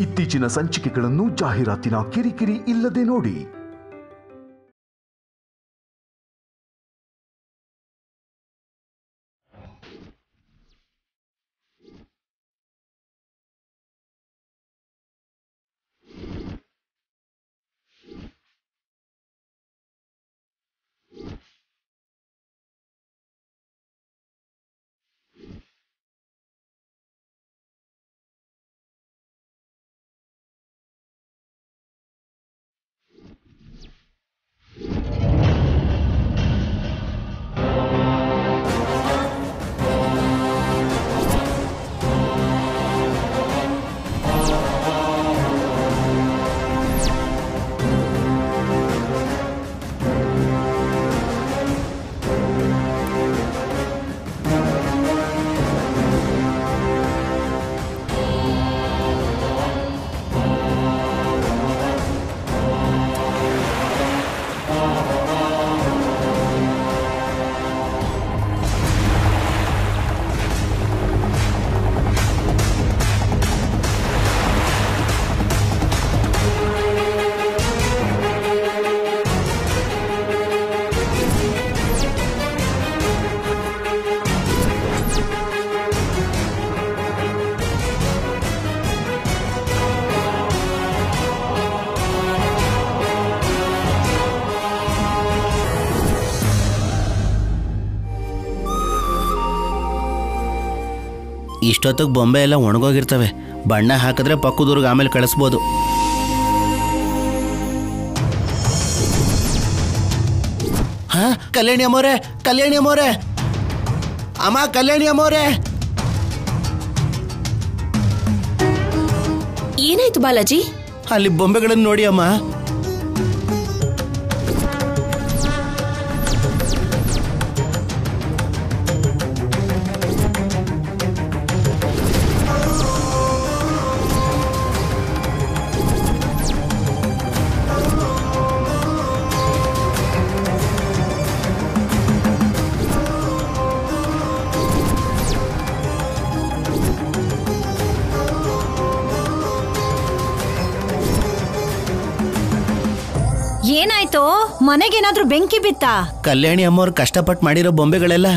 ಇತ್ತೀಚಿನ ಸಂಚಿಕೆಗಳನ್ನು ಜಾಹೀರಾತಿನ ಕಿರಿಕಿರಿ ಇಲ್ಲದೆ ನೋಡಿ. ಇಷ್ಟೊತ್ತಿಗೆ ಬೊಂಬೆ ಎಲ್ಲ ಒಣಗೋಗಿರ್ತವೆ. ಬಣ್ಣ ಹಾಕಿದ್ರೆ ಪಕ್ಕದೂರ್ಗೆ ಆಮೇಲೆ ಕಳಿಸ್ಬೋದು. ಹಾ? ಕಲ್ಯಾಣಿ ಅಮ್ಮೋರೆ ಕಲ್ಯಾಣಿ ಅಮ್ಮೋರೆ. ಅಮ್ಮ ಕಲ್ಯಾಣಿ ಅಮ್ಮೋರೆ. ಏನಾಯ್ತು ಬಾಲಾಜಿ? ಅಲ್ಲಿ ಬೊಂಬೆಗಳನ್ನು ನೋಡಿ ಅಮ್ಮ. ಮನೆಗೇನಾದ್ರೂ ಬೆಂಕಿ ಬಿತ್ತಾ? ಕಲ್ಯಾಣಿ ಅಮ್ಮವ್ರು ಕಷ್ಟಪಟ್ಟು ಮಾಡಿರೋ ಬೊಂಬೆಗಳೆಲ್ಲ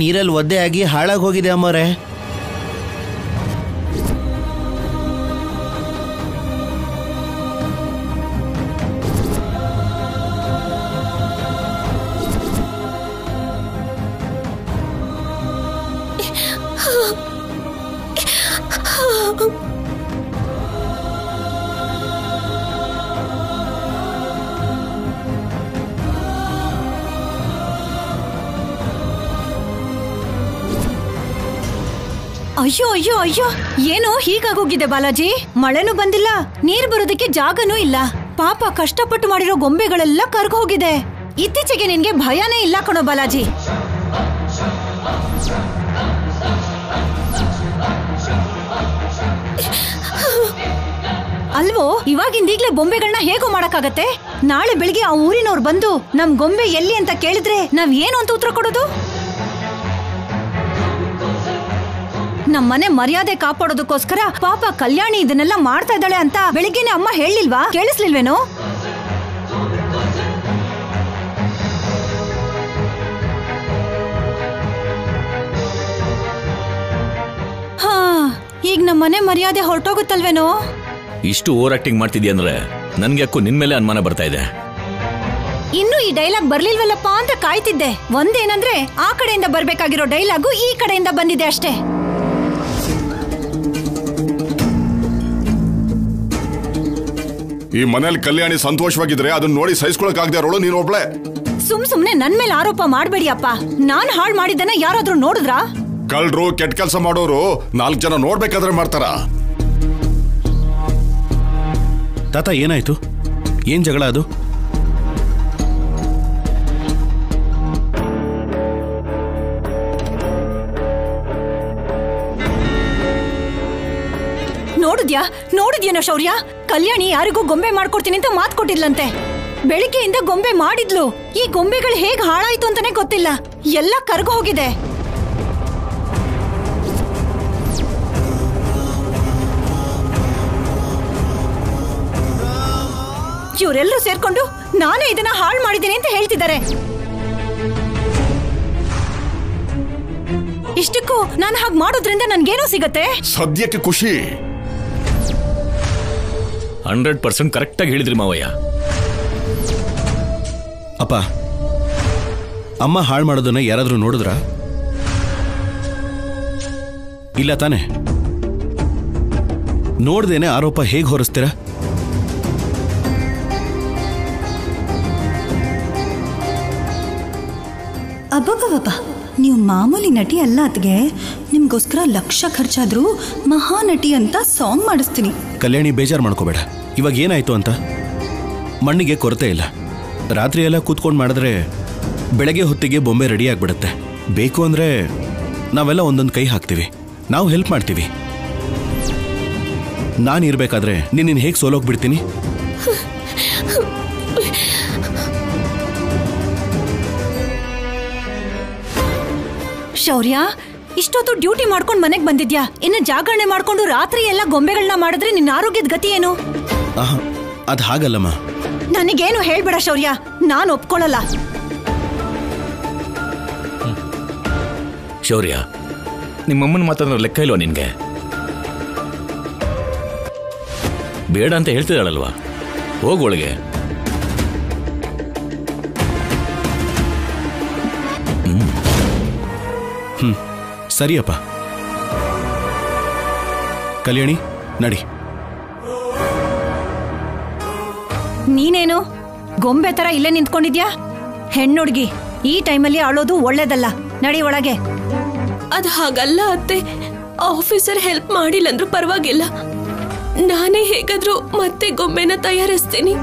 ನೀರಲ್ಲಿ ಒದ್ದೆ ಆಗಿ ಹಾಳಾಗಿ ಹೋಗಿದೆ ಅಮ್ಮವ್ರೆ. ಅಯ್ಯೋ, ಏನು ಹೀಗಾಗೋಗಿದೆ ಬಾಲಾಜಿ? ಮಳೆನೂ ಬಂದಿಲ್ಲ, ನೀರ್ ಬರೋದಕ್ಕೆ ಜಾಗನೂ ಇಲ್ಲ. ಪಾಪ ಕಷ್ಟಪಟ್ಟು ಮಾಡಿರೋ ಗೊಂಬೆಗಳೆಲ್ಲ ಕರ್ಗೋಗಿದೆ ಇತ್ತೀಚೆಗೆ ನಿನ್ಗೆ ಭಯನೇ ಇಲ್ಲ ಕಣೋ ಬಾಲಾಜಿ. ಅಲ್ವೋ, ಇವಾಗಿಂದೀಗ್ಲೇ ಬೊಂಬೆಗಳನ್ನ ಹೇಗೋ ಮಾಡಕ್ಕಾಗತ್ತೆ? ನಾಳೆ ಬೆಳಿಗ್ಗೆ ಆ ಊರಿನವ್ರು ಬಂದು ನಮ್ ಗೊಂಬೆ ಎಲ್ಲಿ ಅಂತ ಕೇಳಿದ್ರೆ ನಾವ್ ಏನು ಅಂತ ಉತ್ತರ ಕೊಡೋದು? ನಮ್ ಮನೆ ಮರ್ಯಾದೆ ಕಾಪಾಡೋದಕ್ಕೋಸ್ಕರ ಪಾಪ ಕಲ್ಯಾಣಿ ಇದನ್ನೆಲ್ಲ ಮಾಡ್ತಾ ಇದ್ದಾಳೆ ಅಂತ ಬೆಳಿಗ್ಗೆನೆ ಅಮ್ಮ ಹೇಳಿಲ್ವಾ? ಕೇಳಿಸ್ಲಿಲ್ವೇನು? ಹಾ ಈಗ ನಮ್ ಮನೆ ಮರ್ಯಾದೆ ಹೊರಟೋಗುತ್ತಲ್ವೇನೋ? ಇಷ್ಟು ಓವರ್ ಆಕ್ಟಿಂಗ್ ಮಾಡ್ತಿದ್ಯಾ ಅಂದ್ರೆ ನನ್ಗೆ ಅಕ್ಕೂ ನಿನ್ ಮೇಲೆ ಅನುಮಾನ ಬರ್ತಾ ಇದೆ. ಇನ್ನು ಈ ಡೈಲಾಗ್ ಬರ್ಲಿಲ್ವಲ್ಲಪ್ಪ ಅಂತ ಕಾಯ್ತಿದ್ದೆ. ಒಂದೇನಂದ್ರೆ ಆ ಕಡೆಯಿಂದ ಬರ್ಬೇಕಾಗಿರೋ ಡೈಲಾಗು ಈ ಕಡೆಯಿಂದ ಬಂದಿದೆ ಅಷ್ಟೇ. ಈ ಮನೇಲಿ ಕಲ್ಯಾಣಿ ಸಂತೋಷವಾಗಿದ್ರೆ ಅದನ್ನ ನೋಡಿ ಸಹಿಸ್ಕೊಳಕ್ ಆಗದೆ ನೀನು ನೀನ್ ಒಬ್ಳೆ. ಸುಮ್ ಸುಮ್ನೆ ನನ್ ಮೇಲೆ ಆರೋಪ ಮಾಡ್ಬೇಡಿ ಅಪ್ಪ. ನಾನ್ ಹಾಳ್ ಮಾಡಿದ್ದನ್ನ ಯಾರಾದ್ರೂ ನೋಡಿದ್ರಾ? ಕಳ್ರು ಕೆಟ್ಟ ಕೆಲಸ ಮಾಡೋರು ನಾಲ್ಕು ಜನ ನೋಡ್ಬೇಕಾದ್ರೆ ಮಾಡ್ತಾರ. ತಾತ ಏನಾಯ್ತು? ಏನ್ ಜಗಳ ಅದು? ನೋಡಿದ್ಯಾ? ನೋಡಿದ್ಯೇನೋ ಶೌರ್ಯ? ಕಲ್ಯಾಣಿ ಯಾರಿಗೂ ಗೊಂಬೆ ಮಾಡ್ಕೊಡ್ತೀನಿ ಅಂತ ಮಾತು ಕೊಟ್ಟಿದ್ಲಂತೆ. ಬೆಳಿಗ್ಗೆಯಿಂದ ಗೊಂಬೆ ಮಾಡಿದ್ಲು. ಈ ಗೊಂಬೆಗಳು ಹೇಗ್ ಹಾಳಾಯ್ತು ಅಂತಾನೆ ಗೊತ್ತಿಲ್ಲ. ಎಲ್ಲ ಕರ್ಗು ಹೋಗಿದೆ. ಇವರೆಲ್ಲರೂ ಸೇರ್ಕೊಂಡು ನಾನೇ ಇದನ್ನ ಹಾಳು ಮಾಡಿದ್ದೀನಿ ಅಂತ ಹೇಳ್ತಿದ್ದಾರೆ. ಇಷ್ಟಕ್ಕೂ ನಾನು ಹಾಗೆ ಮಾಡೋದ್ರಿಂದ ನನ್ಗೇನೋ ಸಿಗತ್ತೆ? ಸದ್ಯಕ್ಕೆ ಖುಷಿ. ಹಂಡ್ರೆಡ್ ಪರ್ಸೆಂಟ್ ಕರೆಕ್ಟಾಗಿ ಹೇಳಿದ್ರಿ ಮಾವಯ್ಯ. ಅಪ್ಪ ಅಮ್ಮ ಹಾಳು ಮಾಡೋದನ್ನ ಯಾರಾದರೂ ನೋಡಿದ್ರ? ಇಲ್ಲ ತಾನೆ. ನೋಡ್ದೇನೆ ಆರೋಪ ಹೇಗೆ ಹೊರಿಸ್ತೀರಾ? ಅಬ್ಬಬ್ಬಬ್ಬ ನೀವು ಮಾಮೂಲಿ ನಟಿ ಅಲ್ಲ ಅದ್ಗೆ ನಿಮ್ಗೋಸ್ಕರ ಲಕ್ಷ ಖರ್ಚಾದ್ರೂ ಮಹಾನಟಿ ಅಂತ ಸಾಂಗ್ ಮಾಡಿಸ್ತೀನಿ. ಕಲ್ಯಾಣಿ ಬೇಜಾರು ಮಾಡ್ಕೋಬೇಡ. ಇವಾಗ ಏನಾಯ್ತು ಅಂತ? ಮಣ್ಣಿಗೆ ಕೊರತೆ ಇಲ್ಲ. ರಾತ್ರಿ ಎಲ್ಲ ಕೂತ್ಕೊಂಡು ಮಾಡಿದ್ರೆ ಬೆಳಗ್ಗೆ ಹೊತ್ತಿಗೆ ಬೊಂಬೆ ರೆಡಿ ಆಗ್ಬಿಡುತ್ತೆ. ಬೇಕು ಅಂದ್ರೆ ನಾವೆಲ್ಲ ಒಂದೊಂದು ಕೈ ಹಾಕ್ತೀವಿ. ನಾವು ಹೆಲ್ಪ್ ಮಾಡ್ತೀವಿ. ನಾನು ಇರ್ಬೇಕಾದ್ರೆ ನಿನ್ನ ಹೇಗೆ ಸೋಲೋಗ್ಬಿಡ್ತೀನಿ ಶೌರ್ಯ, ಇಷ್ಟೊತ್ತು ಡ್ಯೂಟಿ ಮಾಡ್ಕೊಂಡು ಮನೆಗೆ ಬಂದಿದ್ಯಾ? ಇನ್ನು ಜಾಗರಣೆ ಮಾಡ್ಕೊಂಡು ರಾತ್ರಿ ಎಲ್ಲ ಗೊಂಬೆಗಳನ್ನ ಮಾಡಿದ್ರೆ ನಿನ್ನ ಆರೋಗ್ಯದ ಗತಿ ಏನು? ಅದು ಹಾಗಲ್ಲಮ್ಮ. ನನಗೇನು ಹೇಳ್ಬೇಡ ಶೌರ್ಯ ನಾನು ಒಪ್ಕೊಳ್ಳಲ್ಲ ಶೌರ್ಯ ನಿಮ್ಮಮ್ಮನ ಮಾತಾಡೋ ಲೆಕ್ಕ ಇಲ್ವಾ ನಿನ್ಗೆ? ಬೇಡ ಅಂತ ಹೇಳ್ತಿದ್ದಾಳಲ್ವಾ? ಹೋಗು ಒಳಗೆ ಸರಿಯಪ್ಪ. ಕಲ್ಯಾಣಿ ನಡಿ. ನೀನೇನು? ಗೊಂಬೆ ತರ ಇಲ್ಲೇ ನಿಂತ್ಕೊಂಡಿದ್ಯಾ? ಹೆಣ್ಣುಡ್ಗಿ ಈ ಟೈಮಲ್ಲಿ ಅಳೋದು ಒಳ್ಳೇದಲ್ಲ. ನಡಿ ಒಳಗೆ. ಅದ್ ಹಾಗಲ್ಲ ಅತ್ತೆ. ಆಫೀಸರ್ ಹೆಲ್ಪ್ ಮಾಡಿಲ್ಲ ಅಂದ್ರೂ ಪರವಾಗಿಲ್ಲ. ನಾನೇ ಹೇಗಾದ್ರೂ ಮತ್ತೆ ಗೊಂಬೆನ ತಯಾರಿಸ್ತೀನಿ.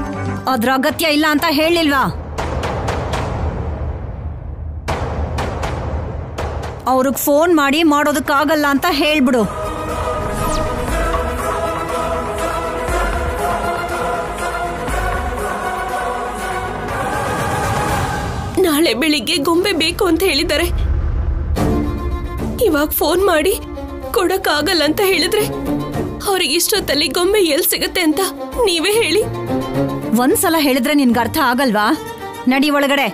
ಅದ್ರ ಅಗತ್ಯ ಇಲ್ಲ ಅಂತ ಹೇಳಿಲ್ವಾ? ಅವ್ರಿಗೆ ಫೋನ್ ಮಾಡಿ ಮಾಡೋದಕ್ಕಾಗಲ್ಲ ಅಂತ ಹೇಳ್ಬಿಡು. ನಾಳೆ ಬೆಳಿಗ್ಗೆ ಗೊಂಬೆ ಬೇಕು ಅಂತ ಹೇಳಿದ್ದಾರೆ. ಇವಾಗ ಫೋನ್ ಮಾಡಿ ಕೊಡಕ್ಕಾಗಲ್ಲ ಅಂತ ಹೇಳಿದ್ರೆ ಅವ್ರಿಗೆ ಇಷ್ಟೊತ್ತಲ್ಲಿ ಗೊಂಬೆ ಎಲ್ ಸಿಗತ್ತೆ ಅಂತ ನೀವೇ ಹೇಳಿ. ಒಂದ್ಸಲ ಹೇಳಿದ್ರೆ ನಿನ್ಗೆ ಅರ್ಥ ಆಗಲ್ವಾ? ನಡಿ ಒಳಗಡೆ.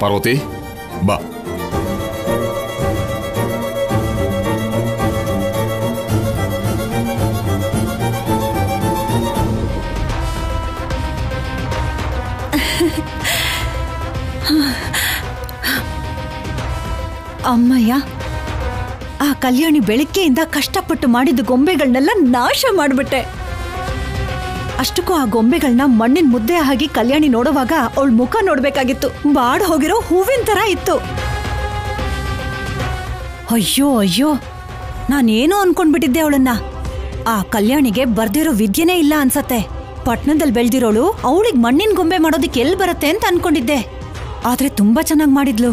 ಪಾರ್ವತಿ ಬಾ. ಅಮ್ಮಯ್ಯ ಆ ಕಲ್ಯಾಣಿ ಬೆಳಿಗ್ಗೆಯಿಂದ ಕಷ್ಟಪಟ್ಟು ಮಾಡಿದ ಗೊಂಬೆಗಳನ್ನೆಲ್ಲ ನಾಶ ಮಾಡ್ಬಿಟ್ಟೆ. ಅಷ್ಟಕ್ಕೂ ಆ ಗೊಂಬೆಗಳನ್ನ ಮಣ್ಣಿನ ಮುದ್ದೆ ಆಗಿ ಕಲ್ಯಾಣಿ ನೋಡುವಾಗ ಅವಳ ಮುಖ ನೋಡ್ಬೇಕಾಗಿತ್ತು. ಬಾಡ್ ಹೋಗಿರೋ ಹೂವಿನ ತರ ಇತ್ತು. ಅಯ್ಯೋ ಅಯ್ಯೋ, ನಾನೇನೋ ಅನ್ಕೊಂಡ್ಬಿಟ್ಟಿದ್ದೆ ಅವಳನ್ನ. ಆ ಕಲ್ಯಾಣಿಗೆ ಬರ್ದಿರೋ ವಿದ್ಯೆನೇ ಇಲ್ಲ ಅನ್ಸತ್ತೆ. ಪಟ್ಣದಲ್ಲಿ ಬೆಳ್ದಿರೋಳು ಅವಳಿಗೆ ಮಣ್ಣಿನ ಗೊಂಬೆ ಮಾಡೋದಕ್ಕೆ ಎಲ್ಲಿ ಬರುತ್ತೆ ಅಂತ ಅನ್ಕೊಂಡಿದ್ದೆ. ಆದ್ರೆ ತುಂಬಾ ಚೆನ್ನಾಗಿ ಮಾಡಿದ್ಲು.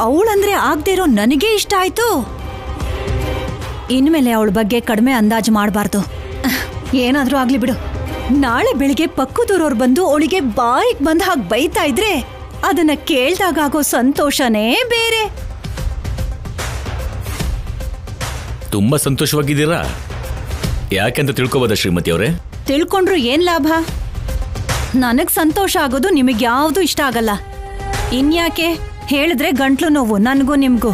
ಅವಳಂದ್ರೆ ಆಗದೆ ಇರೋ ನನಗೆ ಇಷ್ಟ ಆಯ್ತು. ಇನ್ಮೇಲೆ ಅವಳ ಬಗ್ಗೆ ಕಡಿಮೆ ಅಂದಾಜು ಮಾಡಬಾರ್ದು. ಏನಾದ್ರೂ ಆಗ್ಲಿ ಬಿಡು. ನಾಳೆ ಬೆಳಿಗ್ಗೆ ಪಕ್ಕದೂರವ್ರು ಬಂದು ಅವಳಿಗೆ ಬಾಯಿಗೆ ಬಂದ ಹಾಗೆ ಬೈತಾ ಇದ್ರೆ ಅದನ್ನ ಕೇಳ್ದಾಗ ಆಗೋ ಸಂತೋಷನೇ ಬೇರೆ. ತುಂಬಾ ಸಂತೋಷವಾಗಿದ್ದೀರಾ? ಯಾಕೆಂತ ತಿಳ್ಕೊಬೋದ ಶ್ರೀಮತಿ ಅವರೇ? ತಿಳ್ಕೊಂಡ್ರು ಏನ್ ಲಾಭ? ನನಗ್ ಸಂತೋಷ ಆಗೋದು ನಿಮಗೆ ಯಾವ್ದು ಇಷ್ಟ ಆಗಲ್ಲ. ಇನ್ಯಾಕೆ? ಹೇಳಿದ್ರೆ ಗಂಟ್ಲು ನೋವು ನನಗೂ ನಿಮ್ಗೂ.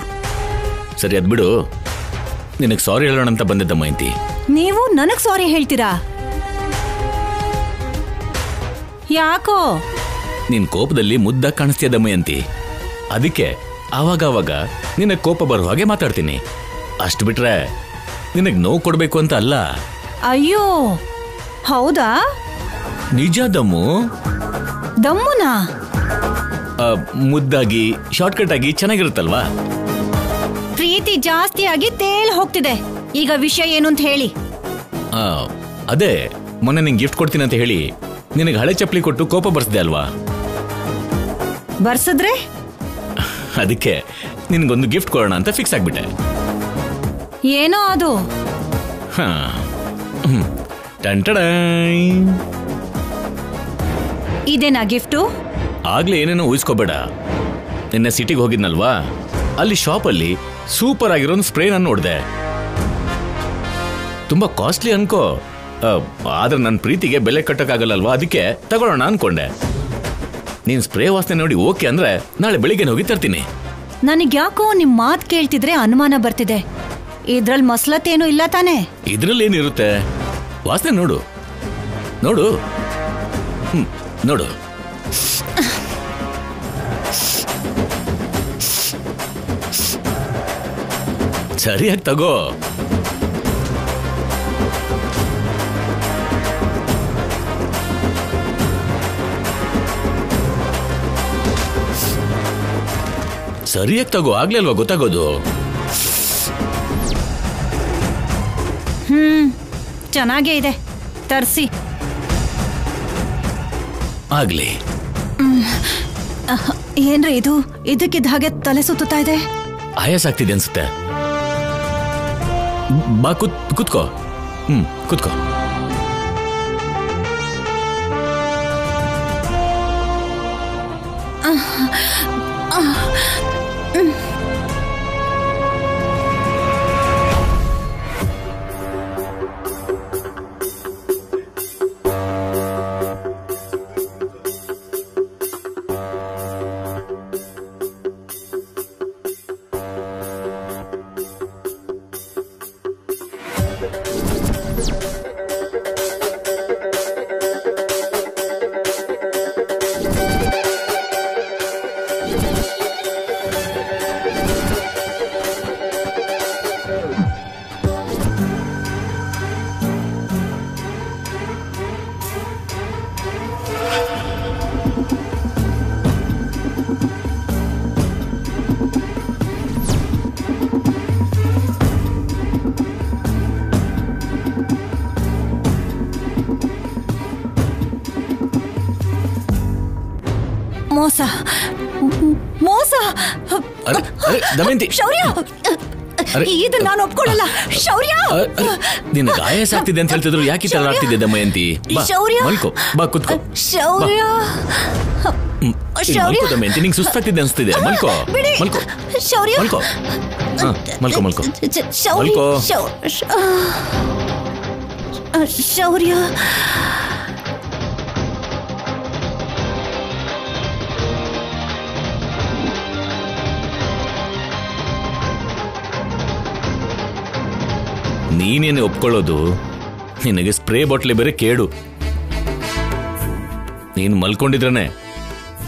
ಸರಿ ಅದ್ಬಿಡು ನಿನಗೆ ಸಾರಿ ಹೇಳೋಣ ಅಂತ ಬಂದಿದ್ದ ಮೈಂತಿ. ನೀವು ನನಗ್ ಸಾರಿ ಹೇಳ್ತೀರಾ? ಯಾಕೋ? ನಿನ್ ಕೋಪದಲ್ಲಿ ಮುದ್ದ ಕಾಣಿಸ್ತೀಯ ದಮಯಂತಿ ಅದಕ್ಕೆ ಆವಾಗ ಆವಾಗ ನಿನ್ನ ಕೋಪ ಬರುವ ಹಾಗೆ ಮಾತಾಡ್ತೀನಿ. ಅಷ್ಟು ಬಿಟ್ರೆ ನಿನಗೆ ನೋವು ಕೊಡಬೇಕು ಅಂತ ಅಲ್ಲ? ಅಯ್ಯೋ ಹೌದಾ? ನಿಜ ದಮ್ಮು? ದಮ್ಮುನಾ? ಮುದ್ದಾಗಿ ಶಾರ್ಟ್ಕಟ್ ಆಗಿ ಚೆನ್ನಾಗಿರುತ್ತಲ್ವಾ? ಪ್ರೀತಿ ಜಾಸ್ತಿ ಆಗಿ ತೇಲ್ ಹೋಗ್ತಿದೆ. ಈಗ ವಿಷಯ ಏನು ಅಂತ ಹೇಳಿ. ಆ, ಅದೇ ಮೊನ್ನೆ ನಿಂಗೆ ಗಿಫ್ಟ್ ಕೊಡ್ತೀನಿ ಅಂತ ಹೇಳಿ ನಿನಗೆ ಹಳೆ ಚಪ್ಪಲಿ ಕೊಟ್ಟು ಕೋಪ ಬರ್ಸಿದೆ ಅಲ್ವಾ? ಬರ್ಸಿದ್ರೆ? ಅದಕ್ಕೆ ನಿನ್ಗೊಂದು ಗಿಫ್ಟ್ ಕೊಡೋಣ ಅಂತ ಫಿಕ್ಸ್ ಆಗ್ಬಿಟ್ಟೆ. ಏನೋ ಅದು? ಹಾ. ಇದೇನಾ ಗಿಫ್ಟು ಆಗ್ಲೇ ಏನೇನೋ ಊಹಿಸ್ಕೋಬೇಡ. ನಿನ್ನೆ ಸಿಟಿಗೆ ಹೋಗಿದ್ನಲ್ವಾ? ಅಲ್ಲಿ ಶಾಪಲ್ಲಿ ಸೂಪರ್ ಆಗಿರೋ ಒಂದು ಸ್ಪ್ರೇ ನಾನು ನೋಡಿದೆ. ತುಂಬಾ ಕಾಸ್ಟ್ಲಿ ಅನ್ಕೋ. ಆದ್ರೆ ನನ್ನ ಪ್ರೀತಿಗೆ ಬೆಲೆ ಕಟ್ಟಕ್ಕಾಗಲ್ಲಲ್ವಾ? ಅದಕ್ಕೆ ತಗೊಳ್ಳೋಣ ಅನ್ಕೊಂಡೆ. ನೀನ್ ಸ್ಪ್ರೇ ವಾಸನೆ ನೋಡಿ ಓಕೆ ಅಂದ್ರೆ ನಾಳೆ ಬೆಳಿಗ್ಗೆ ಹೋಗಿ ತರ್ತೀನಿ. ನನಗೆ ಯಾಕೋ ನಿಮ್ ಮಾತ್ ಕೇಳ್ತಿದ್ರೆ ಅನುಮಾನ ಬರ್ತಿದೆ. ಇದ್ರಲ್ಲಿ ಮಸ್ಲತ್ತೇನು ಇಲ್ಲ ತಾನೆ? ಇದ್ರಲ್ಲಿ ಏನಿರುತ್ತೆ? ವಾಸನೆ ನೋಡು. ನೋಡು. ಹ್ಮ್ ನೋಡು. ಸರಿಯಾಗಿ ತಗೋ. ಸರಿಯಾಗಿ ತಗೋ ಆಗ್ಲೇ ಅಲ್ವಾ ಗೊತ್ತಾಗೋದು? ಚೆನ್ನಾಗೇ ಇದೆ. ತರ್ಸಿ. ಆಗ್ಲಿ. ಏನ್ರಿ ಇದು? ಇದಕ್ಕಿದ್ದ ಹಾಗೆ ತಲೆ ಸುತ್ತುತ್ತಾ ಇದೆ? ಆಯಾಸ ಆಗ್ತಿದೆ ಅನ್ಸುತ್ತೆ. ಬಾ ಕುತ್ ಕುತ್ಕೋ. ಹ್ಮ್ ಕುತ್ಕೋ. ಮೋಸ. ಮೋಸ. ಅರೆ ಅರೆ ದಮಯಂತಿ. ಶೌರ್ಯ. ಅರೆ, ಇದು ನಾನು ಒಪ್ಕೊಳ್ಳಲ್ಲ. ಶೌರ್ಯ. ನಿನ್ನ ಅರೆ, ಸಾಕ್ತಿದೆ ಆಯಾಸ ಆಗ್ತಿದೆ ಅಂತ ಹೇಳ್ತಿದ್ರು. ಯಾಕೆ ಈ ತರ ಆಗ್ತಿದೆ ದಮಯಂತಿ? ಬಾ ಶೌರ್ಯ. ಮಲ್ಕೋ ಬಾ ಕುತ್ಕೋ. ಶೌರ್ಯ. ಇಲ್ಲಿ ಶೌರ್ಯ. ಮಲ್ಕೋ ದಮಯಂತಿ. ನಿಂಗೆ ಸುಸ್ತಾಗ್ತಿದೆ ಅನ್ಸ್ತಿದೆ. ಮಲ್ಕೋ ಬಿಡಿ. ಮಲ್ಕೋ. ಶೌರ್ಯ. ಮಲ್ಕೋ. ಹಾ ಮಲ್ಕೋ ಮಲ್ಕೋ. ಚ- ಶೌರ್ಯ. ಮಲ್ಕೋ. ಶೌ- ಶ- ಶೌರ್ಯ. ನೀನೇನೆ ಒಪ್ಕೊಳ್ಳೋದು? ನಿನಗೆ ಸ್ಪ್ರೇ ಬಾಟ್ಲಿ ಬೇರೆ ಕೇಡು. ನೀನು ಮಲ್ಕೊಂಡಿದ್ರನೆ?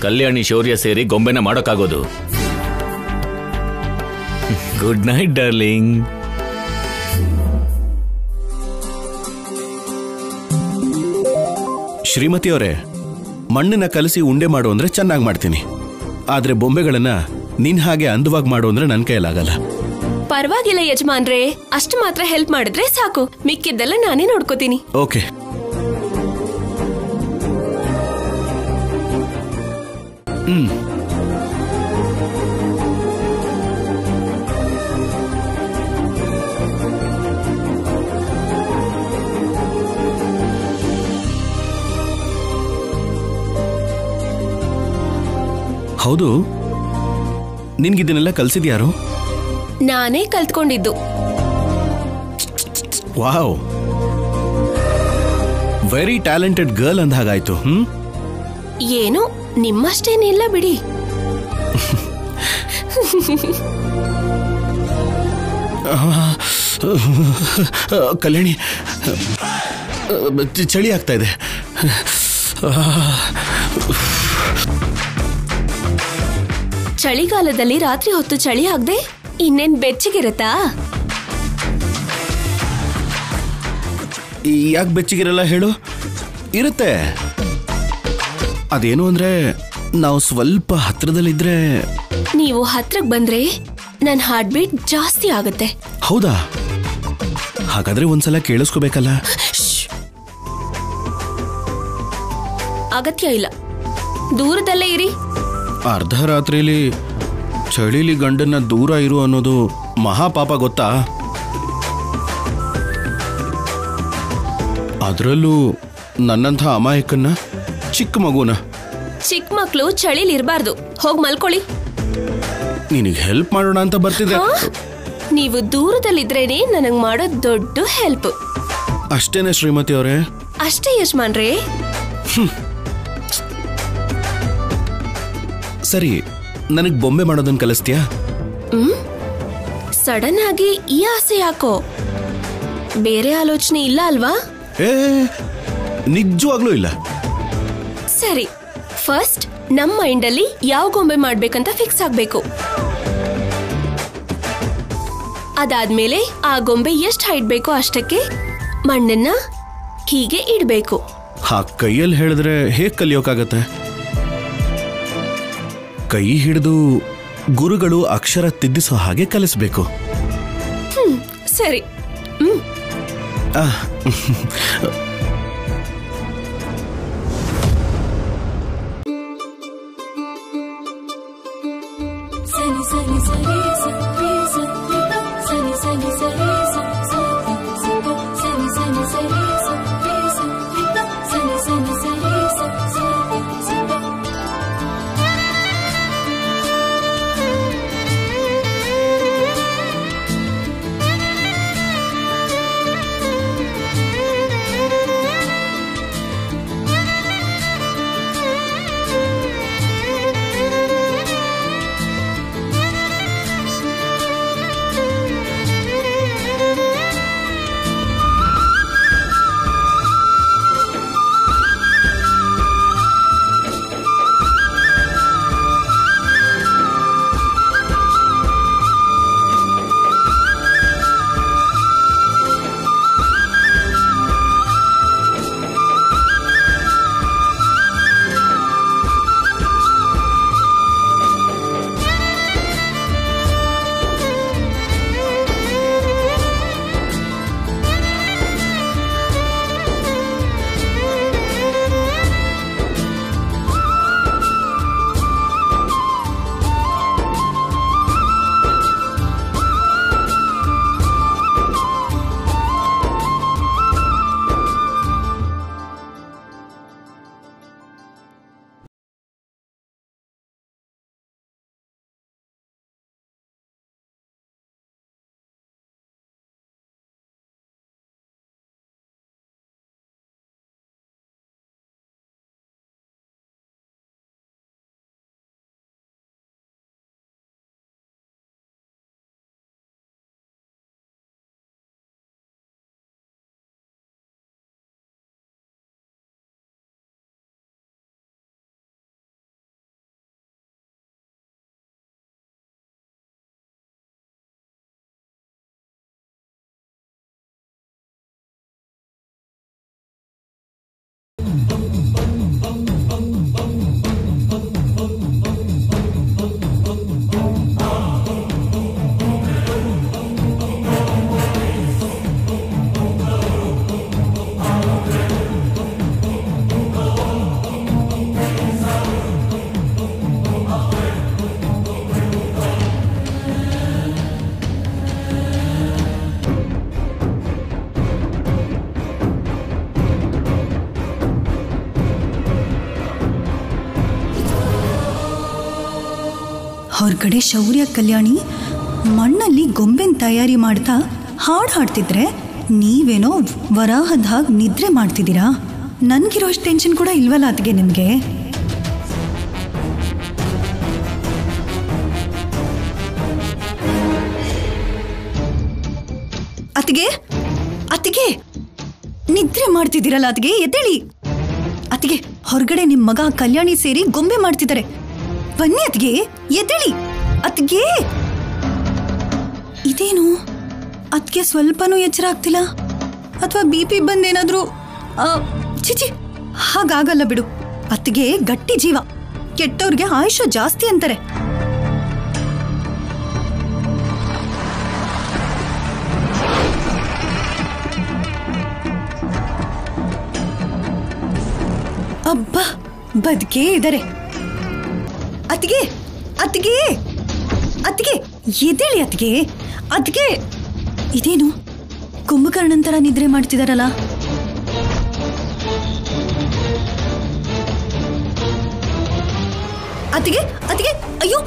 ಕಲ್ಯಾಣಿ, ಶೌರ್ಯ ಸೇರಿ ಗೊಂಬೆನ ಮಾಡೋಕ್ಕಾಗೋದು. ಗುಡ್ ನೈಟ್ ಡಾರ್ಲಿಂಗ್ ಶ್ರೀಮತಿ ಅವರೇ ಮಣ್ಣನ್ನ ಕಲಸಿ ಉಂಡೆ ಮಾಡು ಅಂದ್ರೆ ಚೆನ್ನಾಗಿ ಮಾಡ್ತೀನಿ. ಆದ್ರೆ ಬೊಂಬೆಗಳನ್ನ ನಿನ್ ಹಾಗೆ ಅಂದವಾಗಿ ಮಾಡು ಅಂದ್ರೆ ನನ್ನ ಕೈಯಲ್ಲಾಗಲ್ಲ. ಪರವಾಗಿಲ್ಲ ಯಜಮಾನ್ರೆ. ಅಷ್ಟು ಮಾತ್ರ ಹೆಲ್ಪ್ ಮಾಡಿದ್ರೆ ಸಾಕು. ಮಿಕ್ಕಿದ್ದೆಲ್ಲ ನಾನೇ ನೋಡ್ಕೋತೀನಿ. ಓಕೆ. ಹ್ಮ್. ಹೌದು. ನಿನ್ಗಿದನ್ನೆಲ್ಲ ಕಲ್ಸಿದ್ಯಾರು? ನಾನೇ ಕಲ್ತ್ಕೊಂಡಿದ್ದು. ವಾವ್. ವೆರಿ ಟ್ಯಾಲೆಂಟೆಡ್ ಗರ್ಲ್ ಅಂದ ಹಾಗಾಯ್ತು ಹ್ಮ್? ಏನು ನಿಮ್ಮಷ್ಟೇನಿಲ್ಲ ಬಿಡಿ. ಕಲ್ಯಾಣಿ ಚಳಿ ಆಗ್ತಾ ಇದೆ. ಚಳಿಗಾಲದಲ್ಲಿ ರಾತ್ರಿ ಹೊತ್ತು ಚಳಿ ಆಗದೆ? ಇನ್ನೇನ್ ಬೆಚ್ಚಗಿರತ್ತಾ? ಯಾಕೆ ಬೆಚ್ಚಗಿರಲ್ಲ ಹೇಳು? ಇರುತ್ತೆ. ಅದೇನು ಅಂದ್ರೆ ನಾವು ಸ್ವಲ್ಪ ಹತ್ರದಲ್ಲಿದ್ರೆ ನೀವು ಹತ್ರಕ್ಕೆ ಬಂದ್ರೆ ನನ್ನ ಹಾರ್ಟ್ ಬೀಟ್ ಜಾಸ್ತಿ ಆಗುತ್ತೆ. ಹೌದಾ? ಹಾಗಾದ್ರೆ ಒಂದ್ಸಲ ಕೇಳಿಸ್ಕೋಬೇಕಲ್ಲ? ಅಗತ್ಯ ಇಲ್ಲ. ದೂರದಲ್ಲೇ ಇರಿ. ಅರ್ಧ ರಾತ್ರಿಲಿ ಚಳಿಲಿ ಗಂಡನ್ನ ದೂರ ಇರು ಅನ್ನೋದು ಮಹಾಪಾಪ ಗೊತ್ತಾ? ಅದರಲ್ಲೂ ನನ್ನಂಥ ಅಮಾಯಕನ್ನ ಚಿಕ್ಕ ಮಗುನ. ಚಿಕ್ಕ ಮಕ್ಕಳು ಚಳಿಲಿ ಇರಬಾರ್ದು. ಹೋಗಿ ಮಲ್ಕೊಳ್ಳಿ. ನಿನಗೆ ಹೆಲ್ಪ್ ಮಾಡೋಣ ಅಂತ ಬರ್ತಿದ್ದೆ ಹಾ? ನೀವು ದೂರದಲ್ಲಿದ್ರೇನೆ ನನಗೆ ಮಾಡೋ ದೊಡ್ಡ ಹೆಲ್ಪ್ ಅಷ್ಟೇನೆ ಶ್ರೀಮತಿ ಅವರೇ? ಅಷ್ಟೇ ಯಜಮಾನ್ರೇ. ಸರಿ ನನಗೆ ಬೊಂಬೆ ಮಾಡೋದನ್ನ ಕಲಿಸ್ತೀಯಾ? ಸಡನ್ ಆಗಿ ಈ ಆಸೆ ಯಾಕೋ? ಬೇರೆ ಆಲೋಚನೆ ಇಲ್ಲ ಅಲ್ವಾ? ಏ ನಿಜವಾಗ್ಲೂ ಇಲ್ಲ. ಸರಿ ಫಸ್ಟ್ ನಮ್ಮ ಮೈಂಡ್ ಅಲ್ಲಿ ಯಾವ ಗೊಂಬೆ ಮಾಡ್ಬೇಕಂತ ಫಿಕ್ಸ್ ಆಗ್ಬೇಕು. ಅದಾದ್ಮೇಲೆ ಆ ಗೊಂಬೆ ಎಷ್ಟು ಹೈಟ್ ಬೇಕೋ ಅಷ್ಟಕ್ಕೆ ಮಣ್ಣನ್ನ ಹೀಗೆ ಇಡಬೇಕು. ಆ ಕೈಯಲ್ಲಿ ಹೇಳಿದ್ರೆ ಹೇಗೆ ಕಲಿಯೋಕ್ಕಾಗತ್ತೆ ಕೈ ಹಿಡಿದು ಗುರುಗಳು ಅಕ್ಷರ ತಿದ್ದಿಸೋ ಹಾಗೆ ಕಲಿಸ್ಬೇಕು. ಸರಿ. ಹೊರಗಡೆ ಶೌರ್ಯ ಕಲ್ಯಾಣಿ, ಮಣ್ಣಲ್ಲಿ ಗೊಂಬೆನ್ ತಯಾರಿ ಮಾಡ್ತಾ ಹಾಡು ಹಾಡ್ತಿದ್ರೆ ನೀವೇನೋ ವರಾಹದ ನಿದ್ರೆ ಮಾಡ್ತಿದ್ದೀರಾ? ನನ್ಗಿರೋ ಅಷ್ಟು ಟೆನ್ಷನ್ ಕೂಡ ಇಲ್ವಲ್ಲ ಅದಕ್ಕೆ ನಿಮಗೆ? ಅತ್ತಿಗೆ ಅತ್ತಿಗೆ, ನಿದ್ರೆ ಮಾಡ್ತಿದ್ದೀರಲ್ಲ ಅತ್ತಿಗೆ, ಎದ್ದೇಳಿ. ಅತ್ತಿಗೆ, ಹೊರಗಡೆ ನಿಮ್ ಮಗ ಕಲ್ಯಾಣಿ ಸೇರಿ ಗೊಂಬೆ ಮಾಡ್ತಿದ್ದಾರೆ. ಬನ್ನಿ ಅತ್ತಿಗೆ, ಎದ್ದೇಳಿ. ಅತಿಗೆ ಇದೇನು? ಅದ್ಗೆ ಸ್ವಲ್ಪನೂ ಎಚ್ಚರ ಆಗ್ತಿಲ್ಲ? ಅಥವಾ ಬಿ ಪಿ ಬಂದೇನಾದ್ರೂ ಚಿಚಿ ಹಾಗಾಗಲ್ಲ ಬಿಡು. ಅತ್ತಿಗೆ ಗಟ್ಟಿ ಜೀವ. ಕೆಟ್ಟವ್ರಿಗೆ ಆಯುಷ ಜಾಸ್ತಿ ಅಂತಾರೆ. ಅಬ್ಬಾ, ಬದುಕೇ ಇದ್ದಾರೆ ಅತ್ತಿಗೆ ಅತ್ತಿಗೆ ಅದ್ಗೆ ಎದ್ದೇಳಿ ಅದ್ಗೆ ಅದ್ಗೆ ಇದೇನು? ಕುಂಭಕರ್ಣಂತರ ನಿದ್ರೆ ಮಾಡ್ತಿದಾರಲ್ಲ. ಅತ್ತಿಗೆ ಅತ್ತಿಗೆ, ಅಯ್ಯೋ!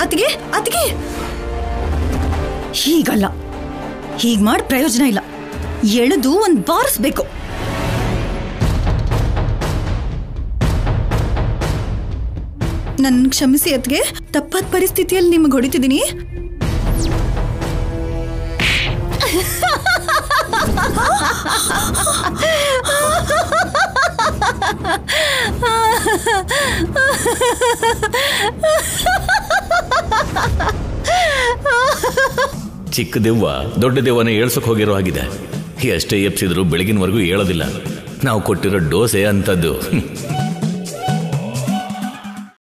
ಅತ್ತಿಗೆ ಅತ್ತಿಗೆ. ಹೀಗಲ್ಲ. ಹೀಗ್ ಮಾಡಿ ಪ್ರಯೋಜನ ಇಲ್ಲ. ಎಳೆದು ಒಂದ್ ಬಾರಿಸ್ಬೇಕು. ನನ್ನ ಕ್ಷಮಿಸಿ ಅತ್ಗೆ. ತಪ್ಪಾದ ಪರಿಸ್ಥಿತಿಯಲ್ಲಿ ನಿಮಗೆ ಹೊಡಿತಿದ್ದೀನಿ ಚಿಕ್ಕ ದೆವ್ವ ದೊಡ್ಡ ದೆವ್ವನ ಏಳ್ಸಕ್ ಹೋಗಿರೋ ಹಾಗಿದೆ. ಎಷ್ಟೇ ಎಪ್ಸಿದ್ರು ಬೆಳಗಿನವರೆಗೂ ಹೇಳೋದಿಲ್ಲ ನಾವು ಕೊಟ್ಟಿರೋ ಡೋಸೆ ಅಂತದ್ದು ಹ್ಮ್.